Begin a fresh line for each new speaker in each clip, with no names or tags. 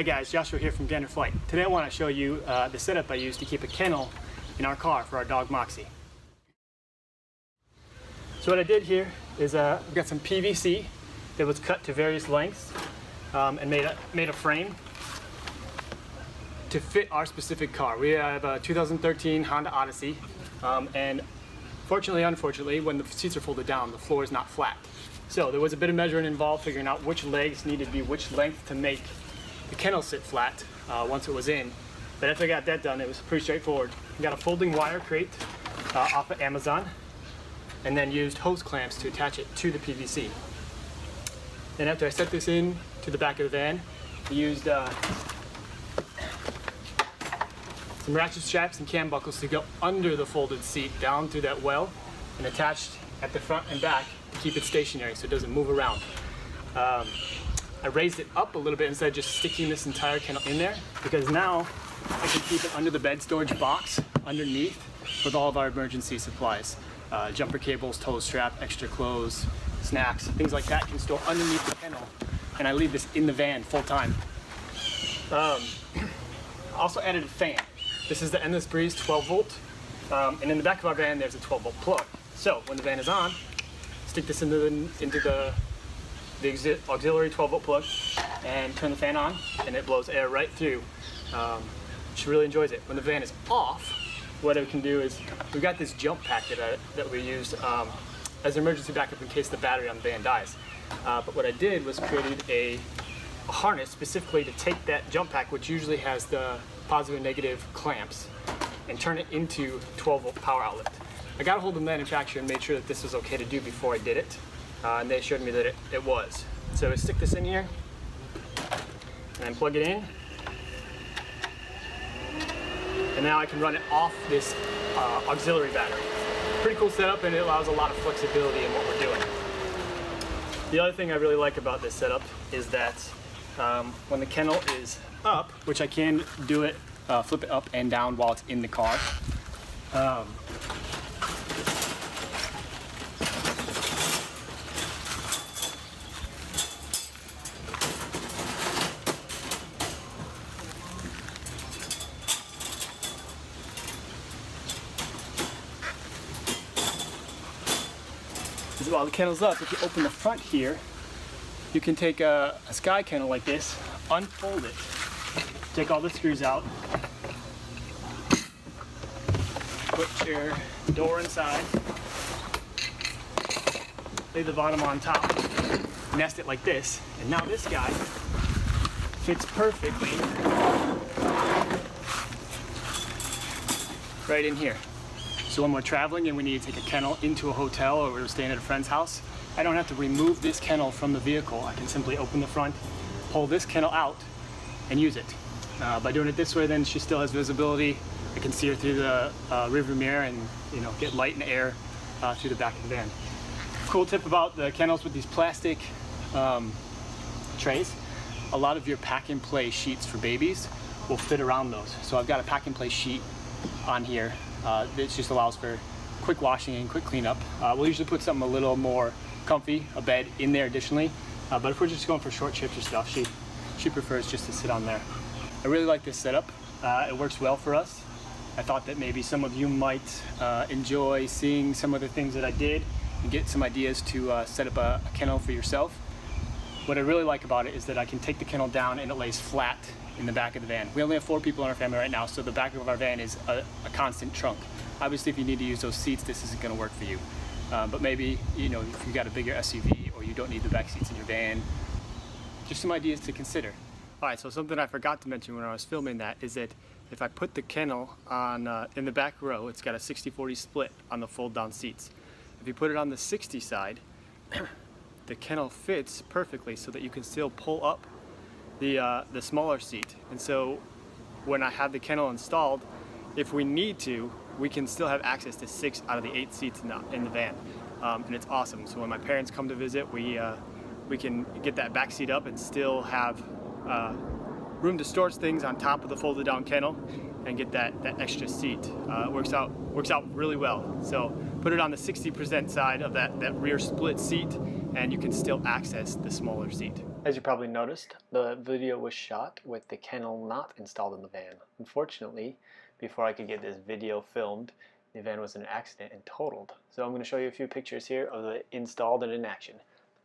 Hi guys, Joshua here from Gander Flight. Today I want to show you uh, the setup I use to keep a kennel in our car for our dog Moxie. So what I did here is uh, I've got some PVC that was cut to various lengths um, and made a, made a frame to fit our specific car. We have a 2013 Honda Odyssey um, and fortunately, unfortunately, when the seats are folded down, the floor is not flat. So there was a bit of measuring involved figuring out which legs needed to be which length to make the kennel sit flat uh, once it was in. But after I got that done, it was pretty straightforward. I got a folding wire crate uh, off of Amazon and then used hose clamps to attach it to the PVC. Then after I set this in to the back of the van, I used uh, some ratchet straps and cam buckles to go under the folded seat down through that well and attached at the front and back to keep it stationary so it doesn't move around. Um, I raised it up a little bit instead of just sticking this entire kennel in there because now I can keep it under the bed storage box underneath with all of our emergency supplies. Uh, jumper cables, tow strap, extra clothes, snacks, things like that can store underneath the kennel and I leave this in the van full time. Um, also added a fan. This is the Endless Breeze 12 volt um, and in the back of our van there's a 12 volt plug. So when the van is on, stick this into the, into the, the auxiliary 12 volt plug and turn the fan on and it blows air right through. Um, she really enjoys it. When the van is off, what I can do is, we've got this jump pack that, that we used um, as an emergency backup in case the battery on the van dies. Uh, but what I did was created a, a harness specifically to take that jump pack, which usually has the positive and negative clamps, and turn it into 12 volt power outlet. I got a hold of the manufacturer and made sure that this was okay to do before I did it. Uh, and they showed me that it, it was. So I stick this in here and then plug it in. And now I can run it off this uh, auxiliary battery. Pretty cool setup and it allows a lot of flexibility in what we're doing. The other thing I really like about this setup is that um, when the kennel is up, which I can do it, uh, flip it up and down while it's in the car, um, while the kennel's up, if you open the front here, you can take a, a sky kennel like this, unfold it, take all the screws out, put your door inside, lay the bottom on top, nest it like this, and now this guy fits perfectly right in here. So when we're traveling and we need to take a kennel into a hotel or we're staying at a friend's house, I don't have to remove this kennel from the vehicle. I can simply open the front, pull this kennel out, and use it. Uh, by doing it this way, then she still has visibility. I can see her through the uh, rearview mirror and you know get light and air uh, through the back of the van. Cool tip about the kennels with these plastic um, trays. A lot of your pack and play sheets for babies will fit around those. So I've got a pack and play sheet on here uh, this just allows for quick washing and quick cleanup. Uh, we'll usually put something a little more comfy, a bed in there additionally. Uh, but if we're just going for short trips or stuff, she, she prefers just to sit on there. I really like this setup. Uh, it works well for us. I thought that maybe some of you might uh, enjoy seeing some of the things that I did and get some ideas to uh, set up a, a kennel for yourself. What I really like about it is that I can take the kennel down and it lays flat in the back of the van. We only have four people in our family right now, so the back of our van is a, a constant trunk. Obviously, if you need to use those seats, this isn't going to work for you. Uh, but maybe, you know, if you've got a bigger SUV or you don't need the back seats in your van, just some ideas to consider. All right, so something I forgot to mention when I was filming that is that if I put the kennel on uh, in the back row, it's got a 60-40 split on the fold-down seats. If you put it on the 60 side, the kennel fits perfectly so that you can still pull up the, uh, the smaller seat. And so when I have the kennel installed, if we need to, we can still have access to six out of the eight seats in the, in the van. Um, and it's awesome. So when my parents come to visit, we, uh, we can get that back seat up and still have uh, room to store things on top of the folded down kennel and get that, that extra seat. Uh, it works out, works out really well. So put it on the 60% side of that, that rear split seat and you can still access the smaller seat.
As you probably noticed, the video was shot with the kennel not installed in the van. Unfortunately, before I could get this video filmed, the van was in an accident and totaled. So I'm going to show you a few pictures here of the installed and in action.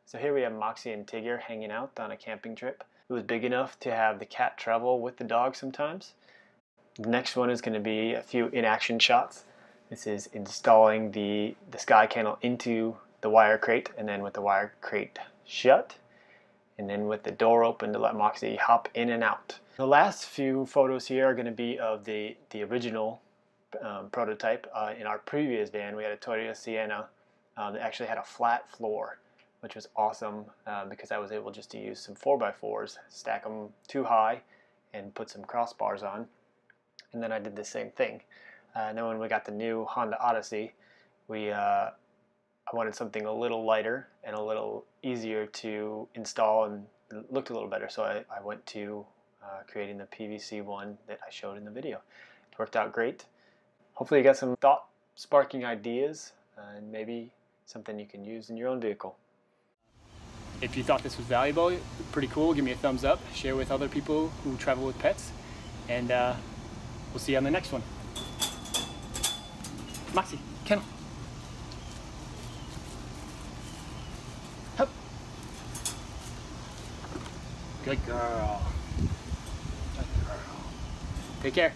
So here we have Moxie and Tigger hanging out on a camping trip. It was big enough to have the cat travel with the dog sometimes. The next one is going to be a few in-action shots. This is installing the, the sky kennel into the wire crate and then with the wire crate shut and then with the door open to let Moxie hop in and out. The last few photos here are going to be of the, the original um, prototype. Uh, in our previous van we had a Toyota Sienna um, that actually had a flat floor which was awesome uh, because I was able just to use some 4x4s, stack them too high and put some crossbars on and then I did the same thing. Uh, and then when we got the new Honda Odyssey we uh, I wanted something a little lighter and a little easier to install and looked a little better. So I, I went to uh, creating the PVC one that I showed in the video. It worked out great. Hopefully you got some thought sparking ideas and maybe something you can use in your own vehicle.
If you thought this was valuable, pretty cool, give me a thumbs up, share with other people who travel with pets, and uh, we'll see you on the next one. Moxie, kennel. Good girl. Good girl. Take care.